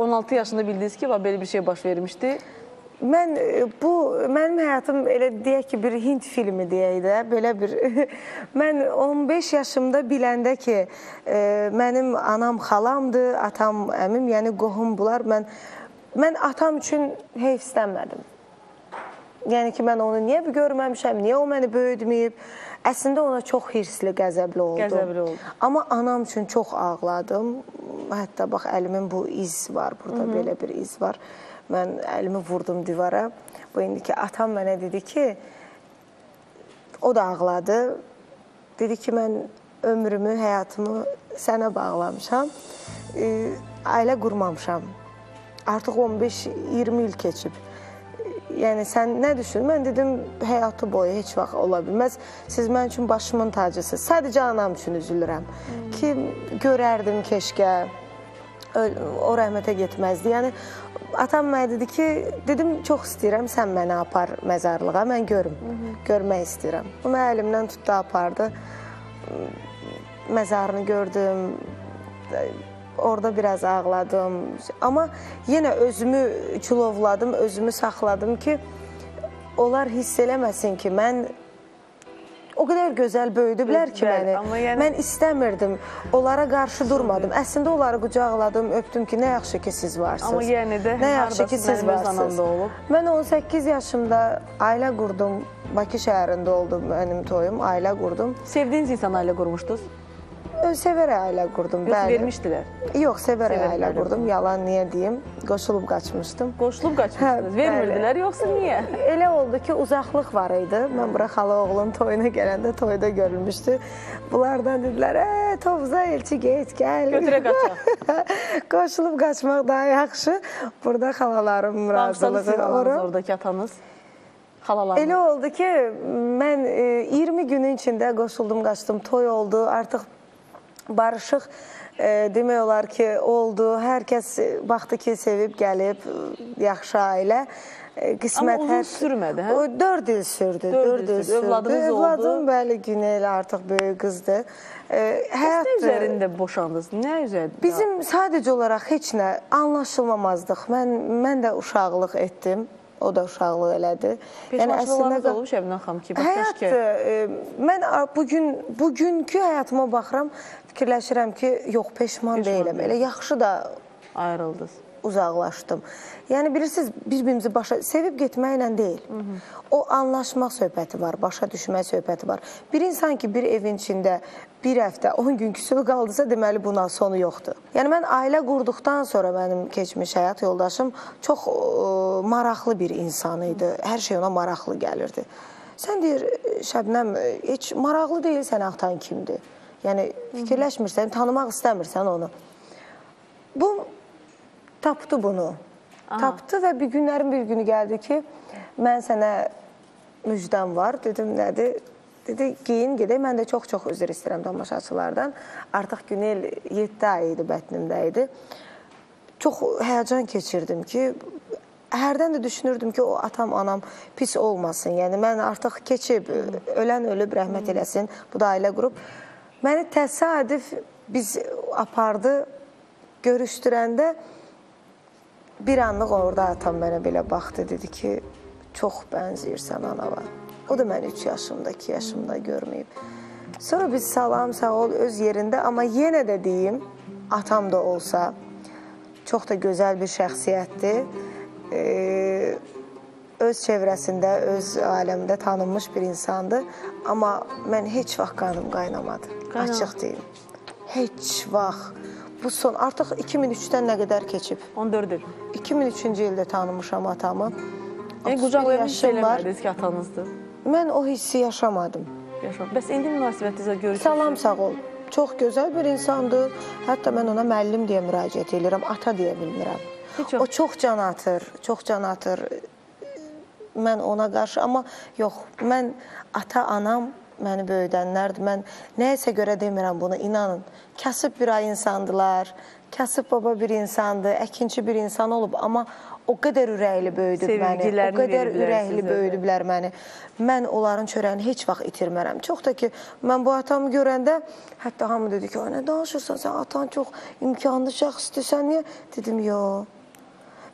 16 yaşında bildiniz ki belə bir şey baş vermişdi. Mən e, bu mənim həyatım elə deyək ki, bir Hind filmi deyək də, belə bir mən 15 yaşımda biləndə ki, e, mənim anam xalamdır, atam əmim, yəni qohum bunlar. Mən mən atam üçün heyfslənmədim. Yəni ki, mən onu niyə görməmişəm, niyə o məni böyütməyib? Əslində ona çox hirsli, qəzəbli oldum. Qəzəbli oldun. Amma anam üçün çox ağladım. Hətta bax əlimin bu iz var, burada Hı -hı. belə bir iz var. Mən əlimi vurdum divara. Bu indiki atam mənə dedi ki, o da ağladı. Dedi ki, mən ömrümü, həyatımı sənə bağlamışam. E, ailə qurmamışam. Artıq 15-20 il keçib. Yəni sən nə düşün? Mən dedim həyatı boyu heç vaxt ola bilməz. Siz mən üçün başımın tacısınız. Sadəcə anam üçün üzülürəm. Hmm. Ki görərdim keşkə o rəhmətə getməzdi. Yəni atam mənə dedi ki, dedim çox istəyirəm sən məni apar məzarlığa, mən görüm. -hı. Görmək istəyirəm. O mənə əlimdən tutdu, apardı. Məzarını gördüm. Orada biraz ağladım. Amma yenə özümü kilovladım, özümü saxladım ki, onlar hiss eləməsin ki, mən o qədər gözəl böyüdüblər ki məni. yəni- Mən istəmirdim. Onlara qarşı durmadım. Əslində onları qucaqladım, öpdüm ki, nə yaxşı ki siz varsınız. Amma yenə də nə yaxşı ki siz varsınız. Mən 18 yaşımda ailə qurdum. Bakı şəhərində oldu mənim toyum, ailə qurdum. Sevdiyiniz insan ailə qurmuşdunuz. Öz sevərək ailə qurdum, Yox, bəli. vermişdilər. Yox, sevərək Sevərək ailə ailə qurdum. Yalan niyə deyim? Qoşulub qaçmışdım. Qoşulub qaçmışdınız. Hə, Vermirdilər yoxsa niyə? Elə oldu ki, uzaqlıq var idi. Mən bura xala oğlun toyuna gələndə toyda görülmüşdü. Bunlardan dedilər, "Ə, Tovza elçi get, gəl." Götürə qaçaq. Qoşulub qaçmaq daha yaxşı. Burada xalalarım Bağışladı razılığı sizin ananız ora. oradakı atanız. Xalalarınız. Elə oldu ki, mən e, 20 günün içində qoşuldum, qaçdım. Toy oldu. Artıq barışıq e, demək olar ki, oldu. Hər kəs baxdı ki, sevib gəlib, yaxşı ailə. E, qismət Amma uzun hər sürmədi, hə? O 4 il sürdü. Dörd il 4 il sürdü. Övladınız oldu. Övladım bəli, Günel artıq böyük qızdır. E, Nə həyat üzərində boşandınız? Nə üzərində? Bizim sadəcə olaraq heç nə anlaşılmamazdıq. Mən mən də uşaqlıq etdim. O da uşaqlıq elədi. Peşmançılıqlarınız olub Şəbnən xanım ki, bax Həyat e, mən a- bugün bugünkü həyatıma baxıram, fikirləşirəm ki, yox, peşman, Peşman deyiləm. deyil. Elə yaxşı da ayrıldınız. uzaqlaşdım. Yəni bilirsiniz, bir-birimizi başa sevib getməklə deyil. Hı -hı. O anlaşmaq söhbəti var, başa düşmək söhbəti var. Bir insan ki, bir evin içində bir həftə, 10 gün küsülü qaldısa, deməli buna sonu yoxdur. Yəni mən ailə qurduqdan sonra mənim keçmiş həyat yoldaşım çox ə, maraqlı bir insan idi. Hər şey ona maraqlı gəlirdi. Sən deyir, Şəbnəm, heç maraqlı deyilsən atan kimdir? Yəni fikirləşmirsən, tanımaq istəmirsən onu. Bu tapdı bunu. Aha. Tapdı və bir günlərin bir günü gəldi ki, mən sənə müjdəm var. Dedim, nədir? Dedi, giyin, gedək. Mən də çox-çox üzr istəyirəm tamaşaçılardan. Artıq Günel 7 ay idi, bətnimdə idi. Çox həyəcan keçirdim ki, hərdən də düşünürdüm ki, o atam, anam pis olmasın. Yəni, mən artıq keçib, ölən ölüb, rəhmət eləsin. Bu da ailə qrup. Məni təsadüf biz apardı, görüşdürəndə bir anlıq orada atam mənə belə baxdı, dedi ki, çox bənzəyirsən anava. O da məni 3 yaşımda, 2 yaşımda görməyib. Sonra biz salam, sağ ol, öz yerində, amma yenə də deyim, atam da olsa, çox da gözəl bir şəxsiyyətdir. Ee, öz çevrəsində, öz aləmdə tanınmış bir insandır. Amma mən heç vaxt qanım qaynamadı. Qaynam- Açıq deyim. Heç vaxt. Bu son artıq 2003-dən nə qədər keçib? 14 il. 2003-cü ildə tanımışam atamı. Yəni 31 qucaqlaya hiss yaşım var. eləmədiniz ki, atanızdır. Mən o hissi yaşamadım. Yaşam. Bəs indi münasibətinizə görüşürsünüz. Salam sağ ol. Çox gözəl bir insandır. Hətta mən ona müəllim deyə müraciət edirəm, ata deyə bilmirəm. Heç O çox can atır, çox can atır. Mən ona qarşı amma yox, mən ata, anam məni böyüdənlərdir. Mən nəyəsə görə demirəm bunu, inanın. Kasıb bir ay insandılar, kasıb baba bir insandır, əkinçi bir insan olub, amma o qədər ürəkli böyüdüb məni, o qədər ürəkli böyüdüblər məni. Mən onların çörəyini heç vaxt itirmərəm. Çox da ki, mən bu atamı görəndə hətta hamı dedi ki, "Ay nə danışırsan? Sən atan çox imkanlı şəxsdir. Sən niyə?" Dedim, "Yox.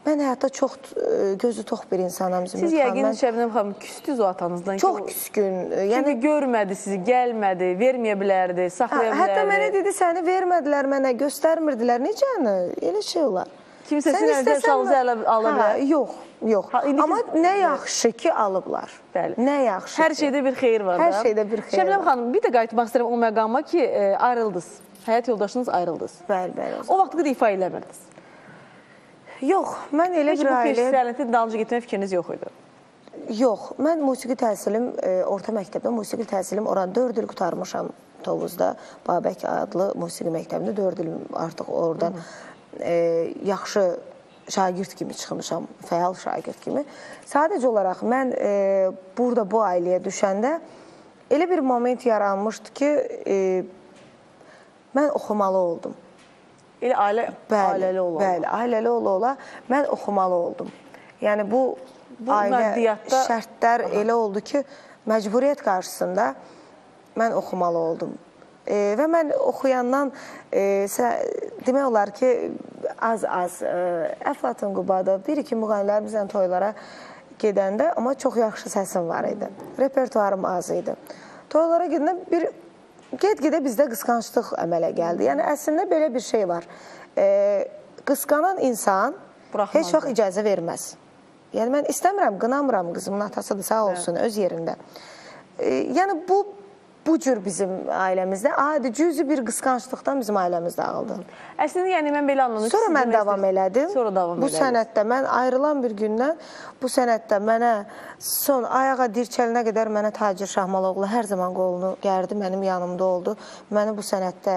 Mən həyatda çox e, gözü tox bir insanam Zümrüt Siz xanım. yəqin Mən Şəbnəm xanım küstünüz o atanızdan. ki, çox o- küskün. e, Yəni Yəni görmədi sizi, gəlmədi, verməyə bilərdi, Hə, saxlaya bilərdi. Hətta mənə dedi səni vermədilər mənə, göstərmirdilər. Necəni? Elə şey olar. Kimsə sizin istəsən uşağınızı ələ- ala Hə, bilər. Yox, yox. Ha, Amma siz- nə yaxşı ki alıblar. Bəli. Nə yaxşı. Hər ki. şeydə bir xeyir var Hər da. şeydə bir xeyir Şəbnəm xanım, bir də qayıtmaq istəyirəm o məqama ki, e, ayrıldınız. Həyat yoldaşınız ayrıldınız. Bəli, bəli. o O vaxt qədər ifa eləmirdiniz. Yox, mən elə Heç bir bu ailə peşəsiyyətin dalınca getmək fikriniz yox idi. Yox, mən musiqi təhsilim e, orta məktəbdə musiqi təhsilim oran 4 il qurtarmışam Tovuzda Babək adlı musiqi məktəbində 4 il artıq oradan e, yaxşı şagird kimi çıxmışam, fəal şagird kimi. Sadəcə olaraq mən e, burada bu ailəyə düşəndə elə bir moment yaranmışdı ki, e, mən oxumalı oldum. Elə ailə Bəli, ailəli olan. Bəli, ailəli ola-ola mən oxumalı oldum. Yəni bu, Bu ailə məddiyatda- şərtlər elə oldu ki, məcburiyyət qarşısında mən oxumalı oldum. E, və mən oxuyandan e, sə, demək olar ki, az-az e, Əflatun Qubada bir-iki müğənnilərimizlə toylara gedəndə amma çox yaxşı səsim var idi. Repertuarım az idi. Toylara gedəndə bir get-gedə bizdə qısqanclıq əmələ gəldi. Yəni əslində belə bir şey var. E, qısqanan insan Buraxmazdı. heç vaxt icazə verməz. Yəni mən istəmirəm, qınamıram qızımın atasıdır, sağ olsun, öz yerində. E, yəni bu bu cür bizim ailəmizdə adi cüzi bir qısqanclıqdan bizim ailəmiz dağıldı. Əslində yəni mən belə anladım. Sonra mən davam elədim. Sonra davam Bu elədiniz. sənətdə mən ayrılan bir gündən bu sənətdə mənə son ayağa dirçəlinə qədər mənə Tacir Şahmaloğlu hər zaman qolunu gərdi, mənim yanımda oldu. Məni bu sənətdə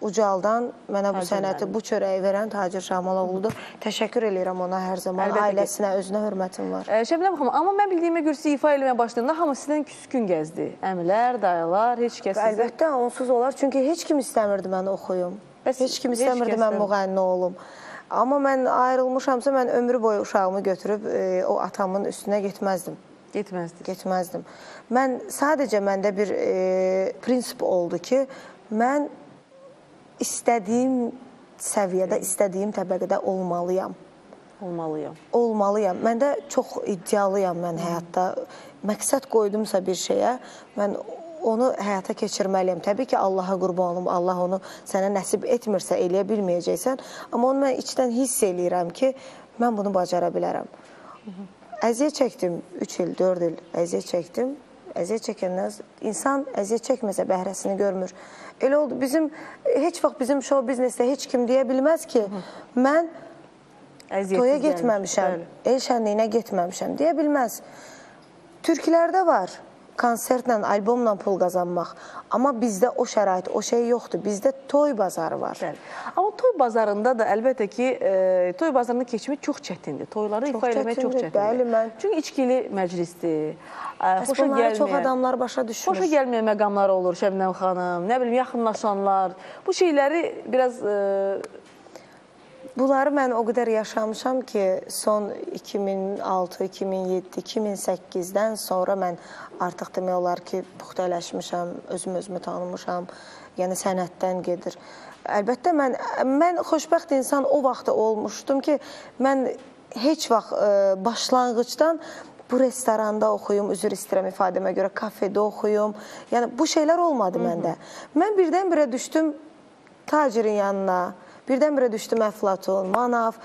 ucaldan mənə bu sənəti, bu çörəyi verən Tacir Şahmaloğludur. Təşəkkür eləyirəm ona hər zaman. Əlbəttə ki. Ailəsinə, özünə hörmətim var. Ə, Şəbnəm xanım, amma mən bildiyimə görə siz ifa eləməyə başlayanda hamı sizdən küskün gəzdi. Əmilər, dayılar, heç kəs sizi Əlbəttə onsuz olar, çünki heç kim istəmirdi mən oxuyum. Bəs heç kim heç istəmirdi kəs mən müğənni olum. Amma mən ayrılmışamsa mən ömrü boyu uşağımı götürüb e, o atamın üstünə getməzdim. getməzdi. Getməzdim. Mən sadəcə məndə bir e, prinsip oldu ki, mən istədiyim səviyyədə, istədiyim təbəqədə olmalıyam. Olmalıyam. Olmalıyam. Məndə çox iddialıyam mən həyatda. Məqsəd qoydumsa bir şeyə, mən onu həyata keçirməliyəm. Təbii ki, Allaha qurban olum. Allah onu sənə nəsib etmirsə eləyə bilməyəcəksən. Amma onu mən içdən hiss eləyirəm ki, mən bunu bacara bilərəm. Əziyyət çəkdim 3 il, 4 il əziyyət çəkdim. Əziyyət çəkəndən insan əziyyət çəkməsə bəhrəsini görmür. Elə oldu. Bizim heç vaxt bizim show biznesdə heç kim deyə bilməz ki, mən Əziyyətsiz toya getməmişəm, el şənliyinə getməmişəm deyə bilməz. Türklərdə var konsertlə, albomla pul qazanmaq. Amma bizdə o şərait, o şey yoxdur. Bizdə toy bazarı var. Bəli. Amma toy bazarında da əlbəttə ki, e, toy bazarında keçmək çox çətindir. Toyları Çox ifa eləmək çox çətindir, bəli, mən- Çünki içkili məclisdir. e, Bəs Xoşa bunları çox gəlməyən, adamlar başa düşmür. xoşa gəlməyən məqamlar olur Şəbnəm xanım. Nə bilim yaxınlaşanlar. Bu şeyləri biraz e, Bunları mən o qədər yaşamışam ki, son 2006, 2007, 2008-dən sonra mən artıq demək olar ki, puxtələşmişəm, özüm özümü tanımışam. Yəni sənətdən gedir. Əlbəttə mən mən xoşbəxt insan o vaxt olmuşdum ki, mən heç vaxt ə, başlanğıcdan bu restoranda oxuyum, üzr istəyirəm ifadəmə görə, kafedə oxuyum. Yəni bu şeylər olmadı məndə. Mən birdən-birə düşdüm tacirin yanına. Birdən-birə düşdüm Əflatun, Manav,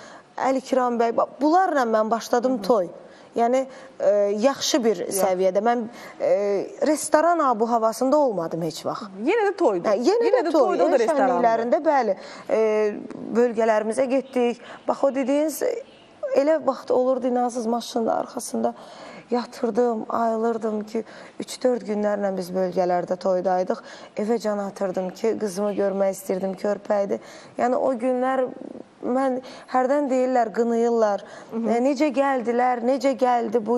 Əlikiram bəy. Bax, Bunlarla mən başladım toy. Yəni e, yaxşı bir səviyyədə. Mən e, restoran abu havasında olmadım heç vaxt. yenə də toydur. Hə, yenə, yenə də də toy, toyda o da şənliklərində bəli, e, bölgələrimizə getdik. Bax o dediyiniz elə vaxt olurdu inansız maşının arxasında yatırdım, ayılırdım ki, 3-4 günlərlə biz bölgələrdə toydaydıq. Evə can atırdım ki, qızımı görmək istirdim, körpəydi. Yəni o günlər mən hərdən deyirlər, qınayırlar. E, necə gəldilər, necə gəldi bu?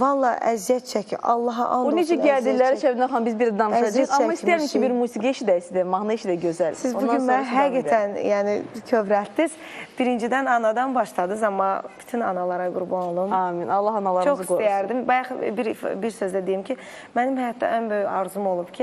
Valla əziyyət çəkir. Allaha and O olsun. necə gəldilər Şəbnəm xanım biz bir danışacağıq. Amma istəyirəm ki, bir musiqi eşidək sizə. Mahnı eşidək gözəl. Siz mənə davam edək. həqiqətən yəni kövrətdiniz. Birincidən anadan başladınız, amma bütün analara qurban olum. Amin. Allah Çox analarımızı qorusun. istəyərdim. Bayaq bir bir sözlə deyim ki, mənim həyatda ən böyük arzum olub ki,